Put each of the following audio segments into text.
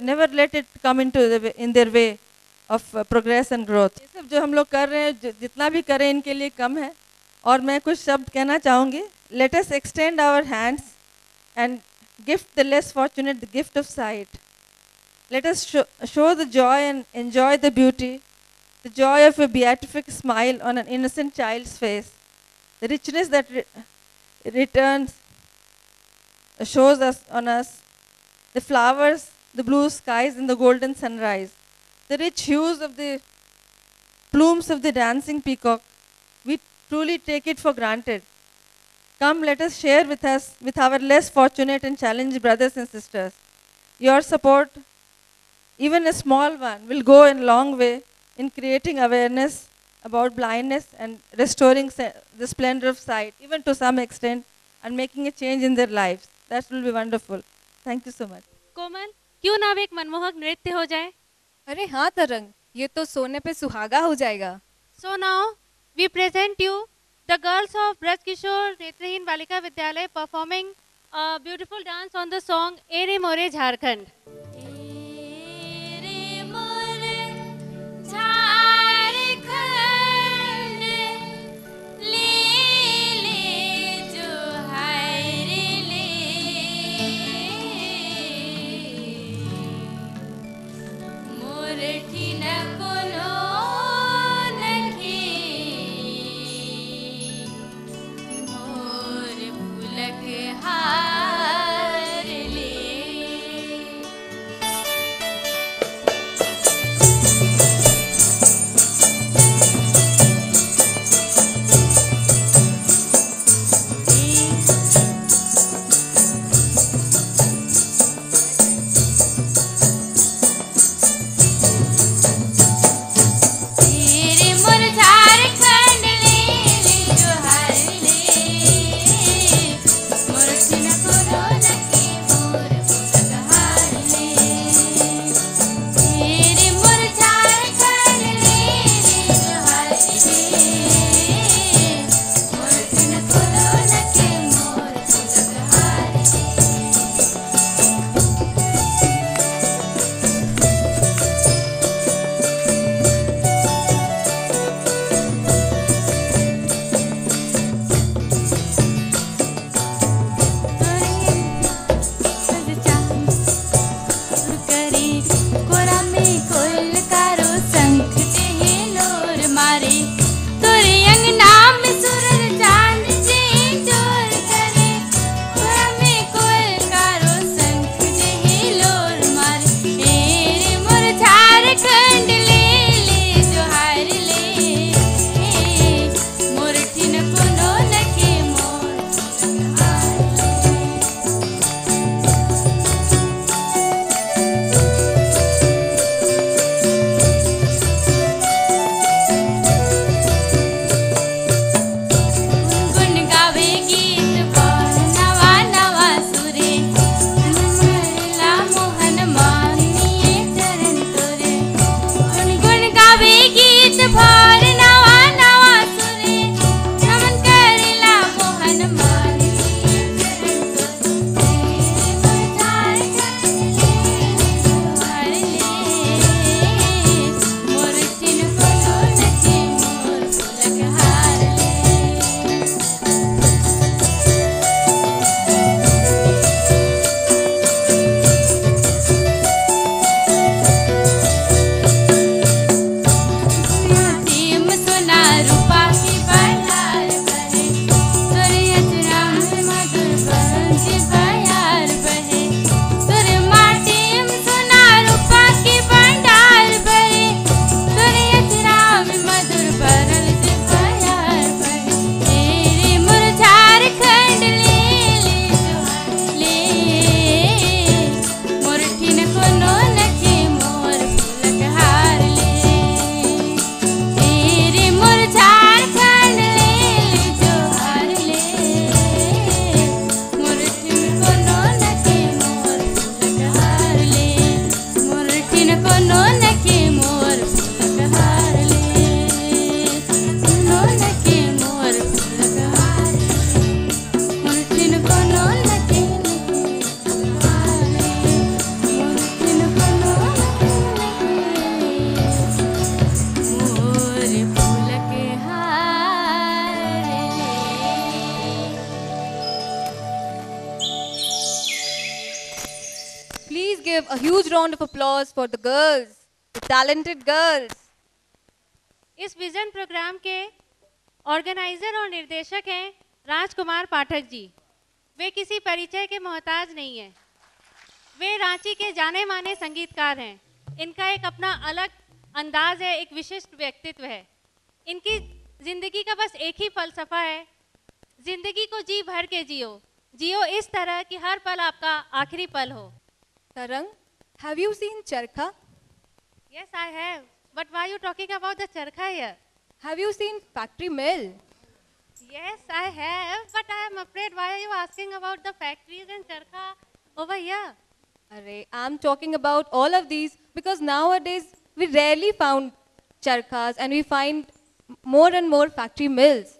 never let it come into the in their way of uh, progress and growth. ये सब जो हम लोग कर रहे हैं जितना भी करें इनके लिए कम है और मैं कुछ शब्द कहना चाहूँगी let us extend our hands and gift the less fortunate the gift of sight. Let us show, show the joy and enjoy the beauty, the joy of a beatific smile on an innocent child's face, the richness that re- returns uh, shows us on us the flowers, the blue skies and the golden sunrise, the rich hues of the plumes of the dancing peacock, we truly take it for granted. Come, let us share with us, with our less fortunate and challenged brothers and sisters. Your support, even a small one, will go a long way in creating awareness about blindness and restoring the splendor of sight, even to some extent, and making a change in their lives. That will be wonderful. Thank you so much. Komal? क्यों ना अब एक मनमोहक नृत्य हो जाए? अरे हाँ तरंग ये तो सोने पे सुहागा हो जाएगा। So now we present you the girls of Braj Kishore Netraheen Balika Vidyalaya performing beautiful dance on the song array more Jharkhand daddy. Give a huge round of applause for the girls, the talented girls. इस vision programme के organiser और निर्देशक हैं राजकुमार पाठक जी। वे किसी परिचय के मोहताज नहीं हैं। वे रांची के जाने माने संगीतकार हैं। इनका एक अपना अलग अंदाज है एक विशिष्ट व्यक्तित्व है। इनकी ज़िंदगी का बस एक ही फलसफा है। ज़िंदगी को जी भर के जियो। जियो इस तरह कि हर पल आपका आखिरी पल हो। Tarang, have you seen Charkha? Yes, I have. But why are you talking about the Charkha here? Have you seen factory mill? Yes, I have. But I am afraid why are you asking about the factories and Charkha over here? Array, I'm talking about all of these because nowadays we rarely found charkhas and we find more and more factory mills.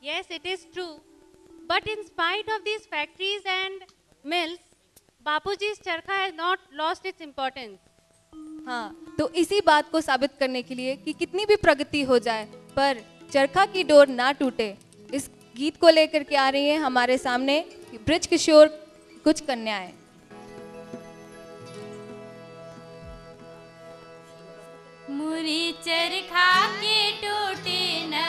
Yes, it is true. But in spite of these factories and mills, Bapuji's charkha has not lost its importance. हाँ तो इसी बात को साबित करने के लिए कि कितनी भी प्रगति हो जाए पर चरखा की डोर ना टूटे इस गीत को लेकर के आ रही है हमारे सामने ब्रिज किशोर कुछ कन्याएँ मुरी चरखा के टूटे न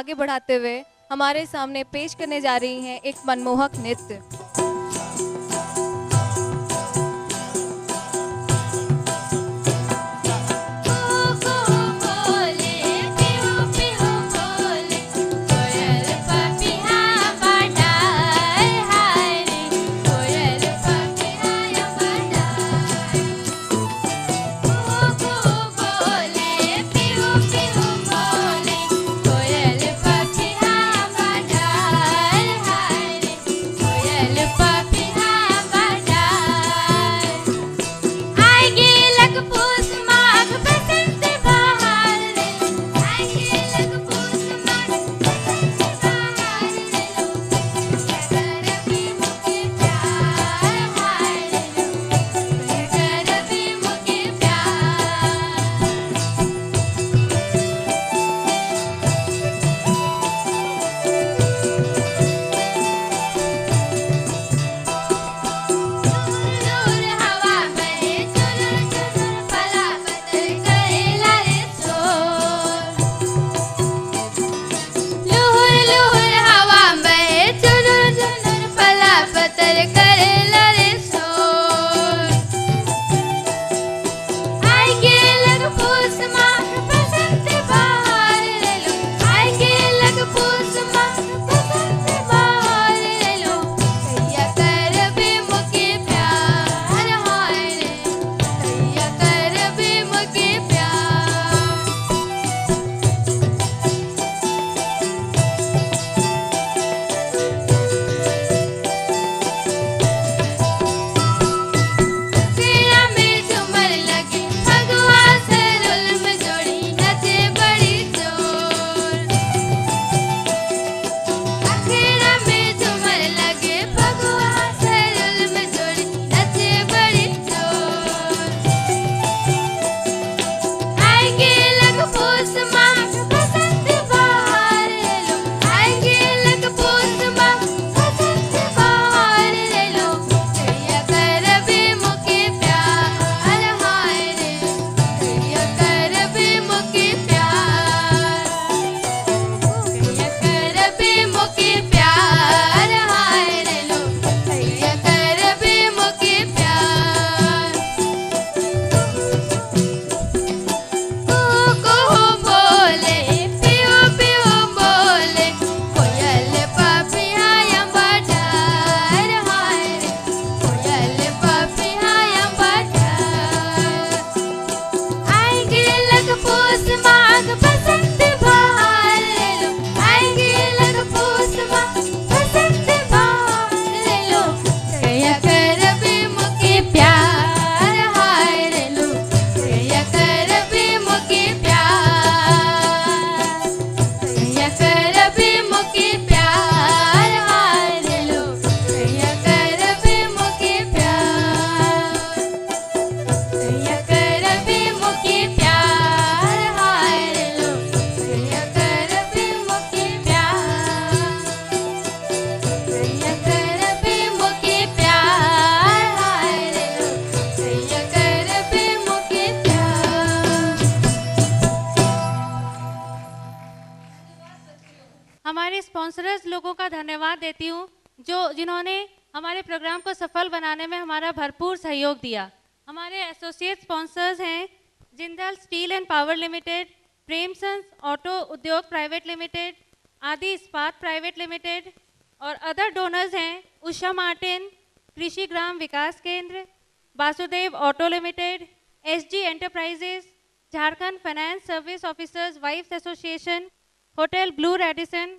आगे बढ़ाते हुए हमारे सामने पेश करने जा रही हैं एक मनमोहक नृत्य। जिन्होंने हमारे प्रोग्राम को सफल बनाने में हमारा भरपूर सहयोग दिया। हमारे एसोसिएट स्पॉन्सर्स हैं Jindal steel and power limited, Premsons auto Udyog private limited, Adi Ispat private limited और अदर डोनर्स हैं Usha Martin, Krishi Gram Vikas Kendra, Vasudev auto limited SG enterprises Jharkhand finance service officers wives association hotel blue Radisson